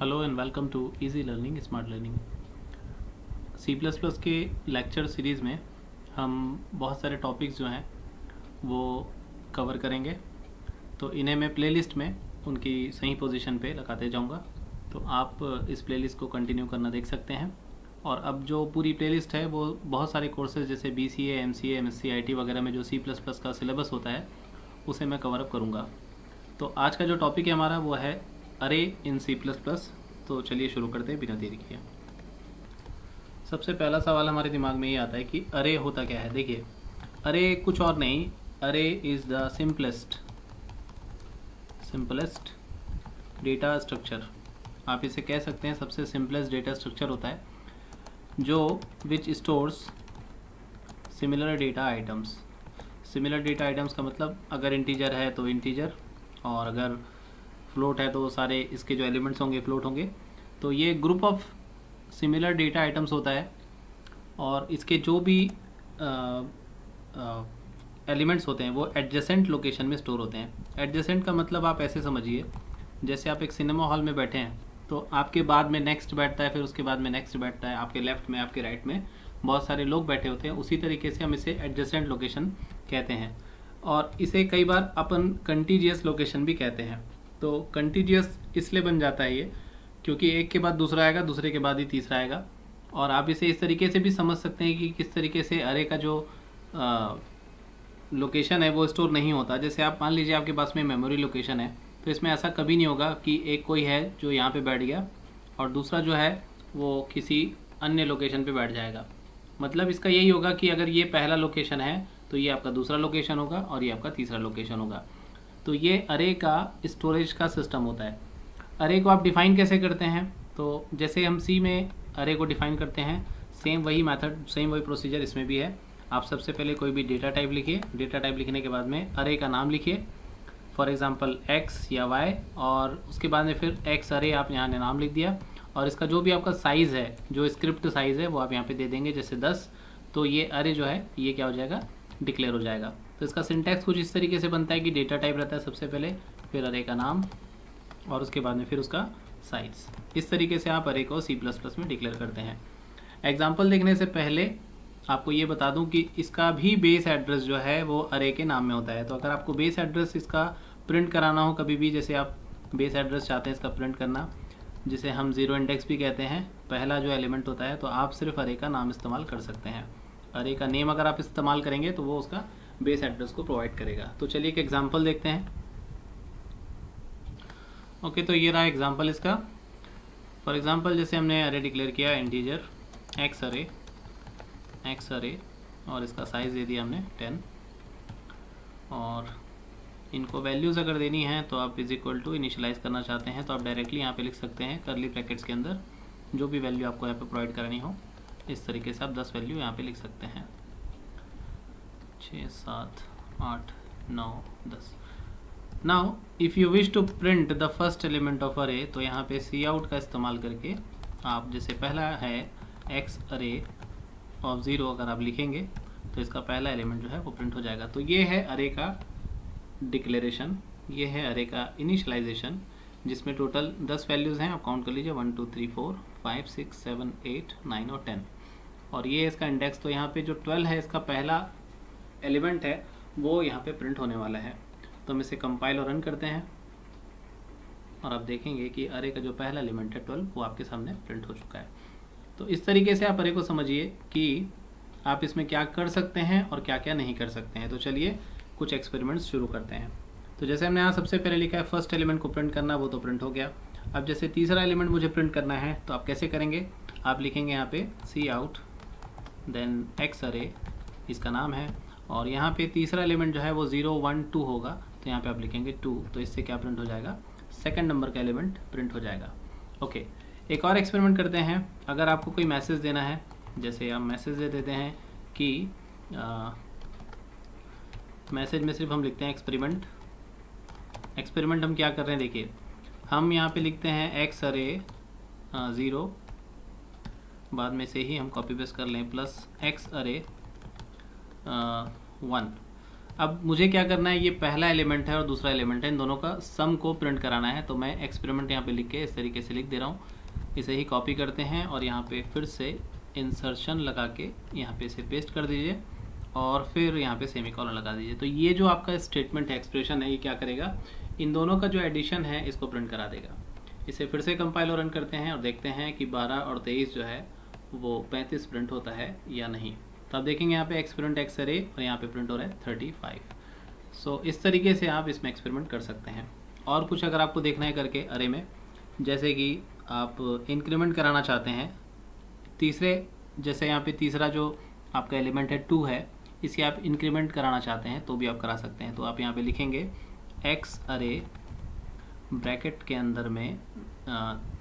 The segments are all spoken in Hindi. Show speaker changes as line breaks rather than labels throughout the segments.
Hello and welcome to easy learning smart learning C plus plus के लेक्चर सीरीज़ में हम बहुत सारे टॉपिक्स जो हैं, वो कवर करेंगे। तो इन्हें मैं प्लेलिस्ट में उनकी सही पोजीशन पे लगाते जाऊँगा। तो आप इस प्लेलिस्ट को कंटिन्यू करना देख सकते हैं। और अब जो पूरी प्लेलिस्ट है, वो बहुत सारे कोर्सेज जैसे B C M C M S C I T वगैरह में जो सी प्लस प्लस का सिलेबस होता है, उसे मैं कवर अप करूँगा। तो आज का जो टॉपिक है हमारा, वो है अरे इन सी प्लस प्लस तो चलिए शुरू करते हैं बिना देरी किए। सबसे पहला सवाल हमारे दिमाग में ये आता है कि अरे होता क्या है? देखिए, अरे कुछ और नहीं, array is the simplest simplest data structure आप इसे कह सकते हैं सबसे सिंपलेस्ट डेटा स्ट्रक्चर होता है, जो which stores similar data items similar data items का मतलब अगर इंटीजर है तो इंटीजर और अगर फ्लोट है तो सारे इसके जो एलिमेंट्स होंगे फ्लोट होंगे। तो ये group of similar data items होता है और इसके जो भी एलिमेंट्स होते हैं, वो एडजेसेंट लोकेशन में स्टोर होते हैं। एडजेसेंट का मतलब आप ऐसे समझिए, जैसे आप एक सिनेमा हॉल में बैठे हैं तो आपके बाद में नेक्स्ट बैठता है, फिर उसके बाद में नेक्स्ट बैठता है, आपके लेफ़्ट में, आपके राइट में। बहुत सारे लोग बैठे होते हैं, उसी तरीके से हम इसे एडजेसेंट लोकेशन कहते हैं। और इसे कई बार अपन कंटीजियस लोकेशन भी कहते हैं। तो कंटीजियस इसलिए बन जाता है ये, क्योंकि एक के बाद दूसरा आएगा, दूसरे के बाद ही तीसरा आएगा। और आप इसे इस तरीके से भी समझ सकते हैं कि किस तरीके से अरे का जो लोकेशन है वो स्टोर नहीं होता। जैसे आप मान लीजिए आपके पास में मेमोरी लोकेशन है तो इसमें ऐसा कभी नहीं होगा कि एक कोई है जो यहाँ पे बैठ गया और दूसरा जो है वो किसी अन्य लोकेशन पे बैठ जाएगा। मतलब इसका यही होगा कि अगर ये पहला लोकेशन है तो ये आपका दूसरा लोकेशन होगा और ये आपका तीसरा लोकेशन होगा। तो ये अरे का स्टोरेज का सिस्टम होता है। अरे को आप डिफ़ाइन कैसे करते हैं? तो जैसे हम सी में अरे को डिफ़ाइन करते हैं सेम वही मेथड सेम वही प्रोसीजर इसमें भी है। आप सबसे पहले कोई भी डेटा टाइप लिखिए। डेटा टाइप लिखने के बाद में अरे का नाम लिखिए। फॉर एग्जांपल एक्स या वाई और उसके बाद में फिर एक्स अरे आप यहाँ ने नाम लिख दिया। और इसका जो भी आपका साइज़ है, जो स्क्रिप्ट साइज़ है, वो आप यहाँ पे दे देंगे जैसे दस। तो ये अरे जो है, ये क्या हो जाएगा? डिक्लेयर हो जाएगा। तो इसका सिंटैक्स कुछ इस तरीके से बनता है कि डेटा टाइप रहता है सबसे पहले, फिर अरे का नाम, और उसके बाद में फिर उसका साइज़ इस तरीके से आप अरे को सी प्लस प्लस में डिक्लेयर करते हैं। एग्ज़ाम्पल देखने से पहले आपको ये बता दूँ कि इसका भी बेस एड्रेस जो है, वो अरे के नाम में होता है। तो अगर आपको बेस एड्रेस इसका प्रिंट कराना हो कभी भी, जैसे आप बेस एड्रेस चाहते हैं इसका प्रिंट करना, जिसे हम ज़ीरो इंडेक्स भी कहते हैं, पहला जो एलिमेंट होता है तो आप सिर्फ़ अरे का नाम इस्तेमाल कर सकते हैं। अरे का नेम अगर आप इस्तेमाल करेंगे तो वो उसका बेस एड्रेस को प्रोवाइड करेगा। तो चलिए एक एग्जांपल देखते हैं। ओके okay, तो ये रहा एग्जांपल इसका। फॉर एग्जांपल जैसे हमने अरे डिक्लेयर किया इंटीजर एक्स अरे एक्स अरे और इसका साइज़ दे दिया हमने टेन और इनको वैल्यूज़ अगर देनी है तो आप इज़ इक्वल टू इनिशलाइज करना चाहते हैं तो आप डायरेक्टली यहाँ पे लिख सकते हैं करली ब्रैकेट्स के अंदर जो भी वैल्यू आपको यहाँ पे प्रोवाइड करानी हो। इस तरीके से आप दस वैल्यू यहाँ पे लिख सकते हैं। छः, सात, आठ, नौ, दस। Now if you wish to print the first element of array तो यहाँ पे सी आउट का इस्तेमाल करके आप जैसे पहला है एक्स अरे ऑफ़ ज़ीरो अगर आप लिखेंगे तो इसका पहला एलिमेंट जो है वो प्रिंट हो जाएगा। तो ये है अरे का डिक्लेरेशन ये है अरे का इनिशलाइजेशन जिसमें टोटल दस वैल्यूज़ हैं। आप काउंट कर लीजिए one two three four five six seven eight nine और टेन और ये इसका इंडेक्स तो यहाँ पे जो ट्वेल्व है, इसका पहला एलिमेंट है, वो यहाँ पे प्रिंट होने वाला है। तो हम इसे कंपाइल और रन करते हैं। और आप देखेंगे कि अरे का जो पहला एलिमेंट है ट्वेल्व वो आपके सामने प्रिंट हो चुका है। तो इस तरीके से आप अरे को समझिए कि आप इसमें क्या कर सकते हैं और क्या क्या नहीं कर सकते हैं। तो चलिए कुछ एक्सपेरिमेंट्स शुरू करते हैं। तो जैसे हमने यहाँ सबसे पहले लिखा है फ़र्स्ट एलिमेंट को प्रिंट करना, वो तो प्रिंट हो गया। अब जैसे तीसरा एलिमेंट मुझे प्रिंट करना है तो आप कैसे करेंगे? आप लिखेंगे यहाँ पे सी आउट देन एक्स अरे इसका नाम है। और यहाँ पे तीसरा एलिमेंट जो है वो ज़ीरो वन टू होगा। तो यहाँ पे आप लिखेंगे टू तो इससे क्या प्रिंट हो जाएगा? सेकंड नंबर का एलिमेंट प्रिंट हो जाएगा। ओके एक और एक्सपेरिमेंट करते हैं। अगर आपको कोई मैसेज देना है, जैसे हम मैसेज दे देते हैं कि मैसेज में सिर्फ़ हम लिखते हैं एक्सपेरिमेंट एक्सपेरिमेंट हम क्या कर रहे हैं? देखिए, हम यहाँ पे लिखते हैं एक्स अरे ज़ीरो बाद में से ही हम कॉपी पेस्ट कर लें प्लस एक्स अरे वन अब मुझे क्या करना है, ये पहला एलिमेंट है और दूसरा एलिमेंट है, इन दोनों का सम को प्रिंट कराना है तो मैं एक्सपेरिमेंट यहाँ पे लिख के इस तरीके से लिख दे रहा हूँ। इसे ही कॉपी करते हैं और यहाँ पे फिर से इंसर्शन लगा के यहाँ पे इसे पेस्ट कर दीजिए और फिर यहाँ पे सेमी कॉलन लगा दीजिए। तो ये जो आपका स्टेटमेंट है एक्सप्रेशन है, ये क्या करेगा? इन दोनों का जो एडिशन है, इसको प्रिंट करा देगा। इसे फिर से कंपाइल और रन करते हैं और देखते हैं कि 12 और 23 जो है, वो 35 प्रिंट होता है या नहीं। तो आप देखेंगे यहाँ पे एक्सपेरिमेंट एक्स रे और यहाँ पे प्रिंट हो रहा है थर्टी फाइव सो इस तरीके से आप इसमें एक्सपेरिमेंट कर सकते हैं। और कुछ अगर आपको देखना है करके अरे में, जैसे कि आप इंक्रीमेंट कराना चाहते हैं, तीसरे, जैसे यहाँ पे तीसरा जो आपका एलिमेंट है टू है, इसे आप इंक्रीमेंट कराना चाहते हैं तो भी आप करा सकते हैं। तो आप यहाँ पे लिखेंगे एक्स अरे ब्रैकेट के अंदर में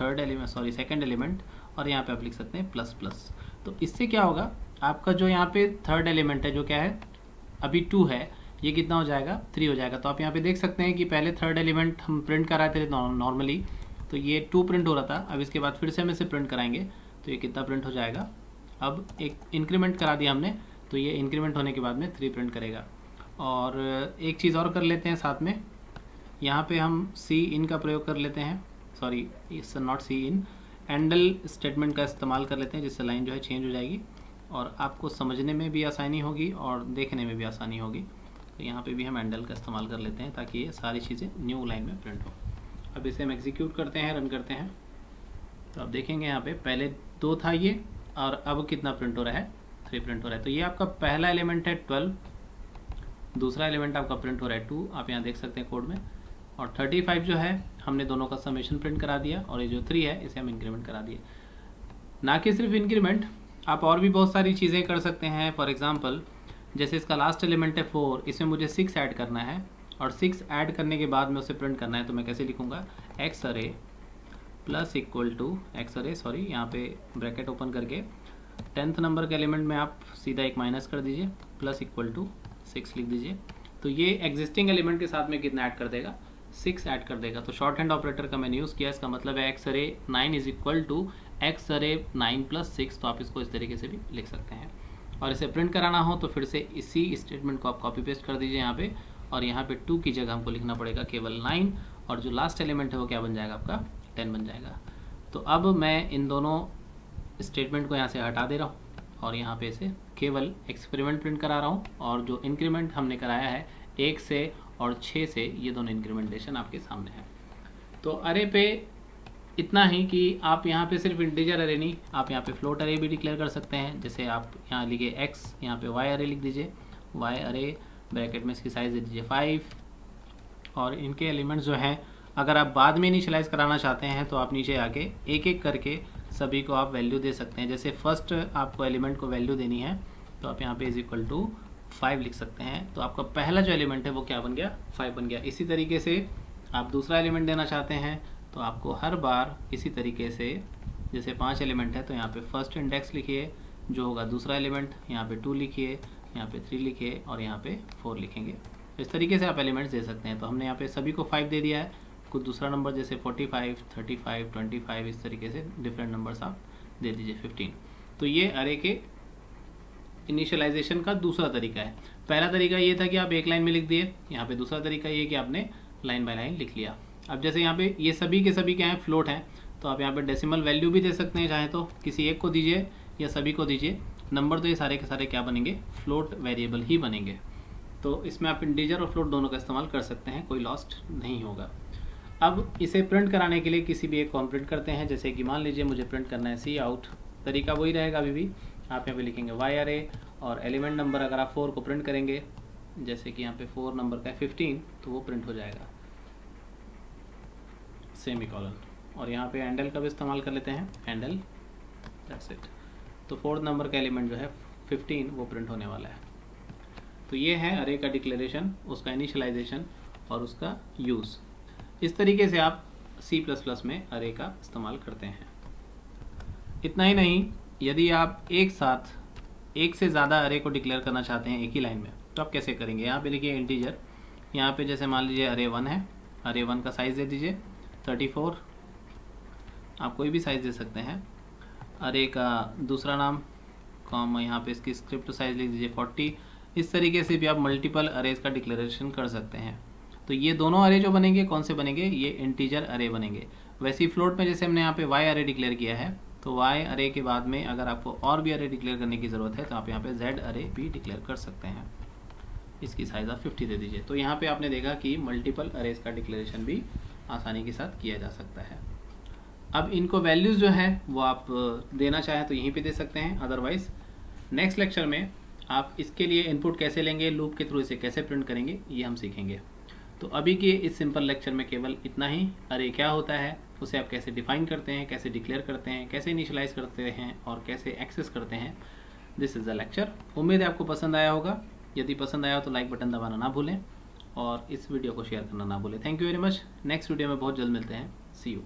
third element sorry second element और यहाँ पे आप लिख सकते हैं प्लस प्लस तो इससे क्या होगा? आपका जो यहाँ पे थर्ड एलिमेंट है, जो क्या है? अभी टू है। ये कितना हो जाएगा? थ्री हो जाएगा। तो आप यहाँ पे देख सकते हैं कि पहले थर्ड एलिमेंट हम प्रिंट कराए थे नॉर्मली तो ये टू प्रिंट हो रहा था। अब इसके बाद फिर से हम इसे प्रिंट कराएँगे। तो ये कितना प्रिंट हो जाएगा? अब एक इंक्रीमेंट करा दिया हमने। तो ये इंक्रीमेंट होने के बाद में थ्री प्रिंट करेगा। और एक चीज़ और कर लेते हैं साथ में। यहाँ पे हम सी इन का प्रयोग कर लेते हैं। Sorry it's not cin endl statement का इस्तेमाल कर लेते हैं, जिससे लाइन जो है चेंज हो जाएगी। और आपको समझने में भी आसानी होगी और देखने में भी आसानी होगी। तो यहाँ पे भी हम एंडल का इस्तेमाल कर लेते हैं ताकि ये सारी चीज़ें न्यू लाइन में प्रिंट हो। अब इसे हम एग्जीक्यूट करते हैं रन करते हैं। तो आप देखेंगे यहाँ पे पहले दो था ये और अब कितना प्रिंट हो रहा है? थ्री प्रिंट हो रहा है। तो ये आपका पहला एलिमेंट है ट्वेल्व दूसरा एलिमेंट आपका प्रिंट हो रहा है टू आप यहाँ देख सकते हैं कोड में। और 35 जो है, हमने दोनों का समेशन प्रिंट करा दिया और ये जो थ्री है, इसे हम इंक्रीमेंट करा दिए। ना कि सिर्फ़ इंक्रीमेंट आप और भी बहुत सारी चीज़ें कर सकते हैं। फॉर एग्ज़ाम्पल जैसे इसका लास्ट एलिमेंट है फोर इसमें मुझे सिक्स ऐड करना है और सिक्स ऐड करने के बाद में उसे प्रिंट करना है तो मैं कैसे लिखूँगा? X array plus equal to X array sorry यहाँ पे ब्रैकेट ओपन करके टेंथ नंबर के एलिमेंट में आप सीधा एक माइनस कर दीजिए प्लस इक्वल टू सिक्स लिख दीजिए। तो ये एग्जिस्टिंग एलिमेंट के साथ में कितना ऐड कर देगा? सिक्स ऐड कर देगा। तो शॉर्ट हैंड ऑपरेटर का मैंने यूज़ किया, इसका मतलब है X array nine is equal to X array nine plus six तो आप इसको इस तरीके से भी लिख सकते हैं। और इसे प्रिंट कराना हो तो फिर से इसी स्टेटमेंट को आप कॉपी पेस्ट कर दीजिए यहाँ पे, और यहाँ पे टू की जगह हमको लिखना पड़ेगा केवल नाइन और जो लास्ट एलिमेंट है वो क्या बन जाएगा आपका? टेन बन जाएगा। तो अब मैं इन दोनों स्टेटमेंट को यहाँ से हटा दे रहा हूँ, और यहाँ पे इसे केवल एक्सपेरिमेंट प्रिंट करा रहा हूँ, और जो इंक्रीमेंट हमने कराया है, एक से और छः से, ये दोनों इंक्रीमेंटेशन आपके सामने है। तो अरे पे इतना ही कि आप यहाँ पे सिर्फ़ इंटीजर अरे नहीं, आप यहाँ पे फ्लोट अरे भी डिक्लेयर कर सकते हैं। जैसे आप यहाँ लिखे एक्स यहाँ पे वाई अरे लिख दीजिए। वाई अरे ब्रैकेट में इसकी साइज़ दे दीजिए फाइव और इनके एलिमेंट्स जो हैं, अगर आप बाद में इनिशलाइज कराना चाहते हैं तो आप नीचे आके एक एक करके सभी को आप वैल्यू दे सकते हैं। जैसे फ़र्स्ट आपको एलिमेंट को वैल्यू देनी है तो आप यहाँ पे इज़ इक्वल टू फाइव लिख सकते हैं। तो आपका पहला जो एलिमेंट है, वो क्या बन गया? फाइव बन गया। इसी तरीके से आप दूसरा एलिमेंट देना चाहते हैं तो आपको हर बार इसी तरीके से, जैसे पाँच एलिमेंट है तो यहाँ पे फ़र्स्ट इंडेक्स लिखिए, जो होगा दूसरा एलिमेंट यहाँ पे टू लिखिए, यहाँ पे थ्री लिखिए और यहाँ पे फोर लिखेंगे। इस तरीके से आप एलिमेंट्स दे सकते हैं। तो हमने यहाँ पे सभी को फाइव दे दिया है। कुछ दूसरा नंबर जैसे forty five thirty five twenty five इस तरीके से डिफरेंट नंबर्स आप दे दीजिए फिफ्टीन तो ये अरे के इनिशियलाइजेशन का दूसरा तरीका है। पहला तरीका ये था कि आप एक लाइन में लिख दिए। यहाँ पे दूसरा तरीका ये कि आपने लाइन बाय लाइन लिख लिया। अब जैसे यहाँ पे ये सभी के सभी क्या हैं फ्लोट हैं तो आप यहाँ पे डेसिमल वैल्यू भी दे सकते हैं चाहे तो। किसी एक को दीजिए या सभी को दीजिए। नंबर तो ये सारे के सारे क्या बनेंगे? फ्लोट वेरिएबल ही बनेंगे। तो इसमें आप इंटीजर और फ्लोट दोनों का इस्तेमाल कर सकते हैं, कोई लॉस्ट नहीं होगा। अब इसे प्रिंट कराने के लिए किसी भी एक को प्रिंट करते हैं। जैसे कि मान लीजिए मुझे प्रिंट करना है सी आउट तरीका वही रहेगा अभी भी। आप यहाँ पे लिखेंगे वाई आर ए और एलिमेंट नंबर अगर आप फोर को प्रिंट करेंगे, जैसे कि यहाँ पे फोर नंबर का है फिफ्टीन तो वो प्रिंट हो जाएगा। सेमी कॉलन और यहाँ पे हैंडल का भी इस्तेमाल कर लेते हैं। हैंडल दैट्स इट तो फोर्थ नंबर का एलिमेंट जो है फिफ्टीन वो प्रिंट होने वाला है। तो ये है अरे का डिक्लेरेशन उसका इनिशलाइजेशन और उसका यूज़ इस तरीके से आप सी प्लस प्लस में अरे का इस्तेमाल करते हैं। इतना ही नहीं, यदि आप एक साथ, एक से ज़्यादा अरे को डिक्लेयर करना चाहते हैं एक ही लाइन में तो आप कैसे करेंगे? यहाँ पे लिखिए इंटीजर यहाँ पे जैसे मान लीजिए अरे वन है अरे वन का साइज़ दे दीजिए। थर्टी फोर आप कोई भी साइज़ दे सकते हैं। अरे का दूसरा नाम कॉम यहाँ पे इसकी स्क्रिप्ट साइज़ लिख दीजिए फोर्टी इस तरीके से भी आप मल्टीपल अरेज का डिक्लेरेशन कर सकते हैं। तो ये दोनों अरे जो बनेंगे, कौन से बनेंगे? ये इंटीजर अरे बनेंगे। वैसे ही फ्लोट में जैसे हमने यहाँ पे वाई अरे डिक्लेयर किया है तो वाई अरे के बाद में अगर आपको और भी अरे डिक्लेयर करने की ज़रूरत है तो आप यहाँ पे जेड अरे भी डिक्लेयर कर सकते हैं। इसकी साइज़ आप फिफ्टी दे दीजिए। तो यहाँ पे आपने देखा कि मल्टीपल अरेज का डिक्लेरेशन भी आसानी के साथ किया जा सकता है। अब इनको वैल्यूज़ जो है, वो आप देना चाहें तो यहीं पे दे सकते हैं। अदरवाइज़ नेक्स्ट लेक्चर में आप इसके लिए इनपुट कैसे लेंगे लूप के थ्रू इसे कैसे प्रिंट करेंगे, ये हम सीखेंगे। तो अभी के इस सिंपल लेक्चर में केवल इतना ही। अरे, क्या होता है? उसे आप कैसे डिफाइन करते हैं, कैसे डिक्लेयर करते हैं, कैसे इनिशलाइज करते हैं और कैसे एक्सेस करते हैं दिस इज़ द लेक्चर उम्मीद है आपको पसंद आया होगा। यदि पसंद आया हो तो लाइक बटन दबाना ना भूलें। और इस वीडियो को शेयर करना ना भूलें। Thank you very much next video में बहुत जल्द मिलते हैं। सी यू